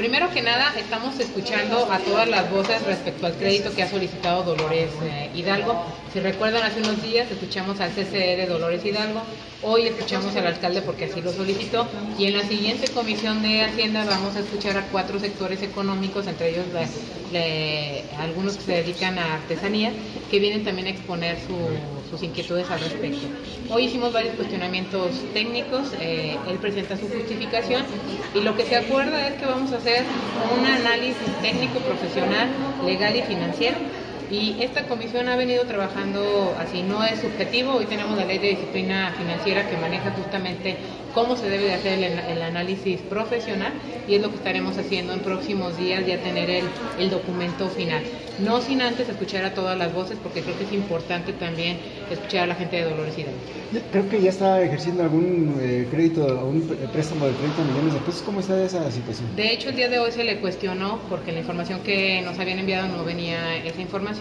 Primero que nada, estamos escuchando a todas las voces respecto al crédito que ha solicitado Dolores eh, Hidalgo. Si recuerdan, hace unos días escuchamos al CCE de Dolores Hidalgo, hoy escuchamos al alcalde porque así lo solicitó, y en la siguiente comisión de Hacienda vamos a escuchar a cuatro sectores económicos, entre ellos algunos que se dedican a artesanía, que vienen también a exponer sus inquietudes al respecto. Hoy hicimos varios cuestionamientos técnicos, eh, él presenta su justificación y lo que se acuerda es que vamos a hacer un análisis técnico, profesional, legal y financiero y esta comisión ha venido trabajando así, no es subjetivo, hoy tenemos la ley de disciplina financiera que maneja justamente cómo se debe de hacer el, análisis profesional y es lo que estaremos haciendo en próximos días, ya tener el, el, documento final. No sin antes escuchar a todas las voces, porque creo que es importante también escuchar a la gente de Dolores Hidalgo. Creo que ya está ejerciendo algún eh, crédito, algún préstamo de 30 millones de pesos. ¿Cómo está esa situación? De hecho, el día de hoy se le cuestionó porque la información que nos habían enviado no venía esa información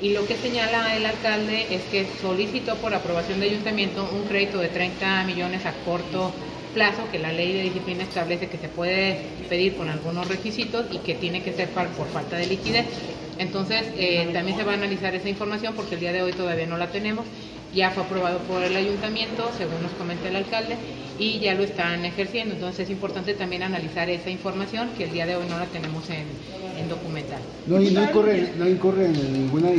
y lo que señala el alcalde es que solicitó por aprobación de ayuntamiento un crédito de 30 millones a corto plazo que la ley de disciplina establece que se puede pedir con algunos requisitos y que tiene que ser por falta de liquidez. Entonces, eh, también se va a analizar esa información porque el día de hoy todavía no la tenemos. Ya fue aprobado por el ayuntamiento, según nos comenta el alcalde, y ya lo están ejerciendo. Entonces, es importante también analizar esa información que el día de hoy no la tenemos en, documental. No, no, incurre, no incurre en ninguna